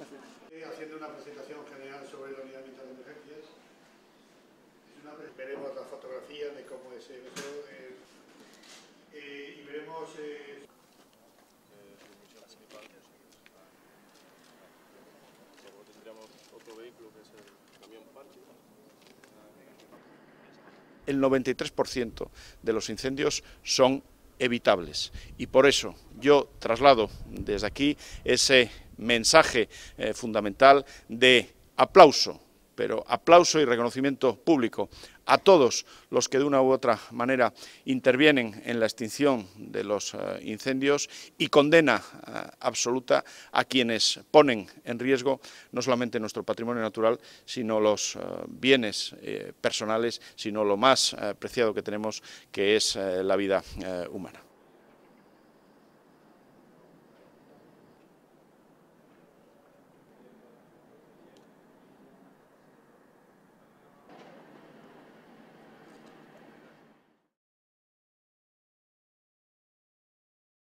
Gracias. Haciendo una presentación general sobre la unidad militar de emergencias. Veremos las fotografías de cómo es eso eh, eh, y veremos... Eh, el camión parche. El 93% de los incendios son evitables y por eso yo traslado desde aquí ese mensaje eh, fundamental de aplauso, pero aplauso y reconocimiento público a todos los que de una u otra manera intervienen en la extinción de los eh, incendios y condena eh, absoluta a quienes ponen en riesgo no solamente nuestro patrimonio natural, sino los bienes personales, sino lo más preciado que tenemos, que es la vida humana.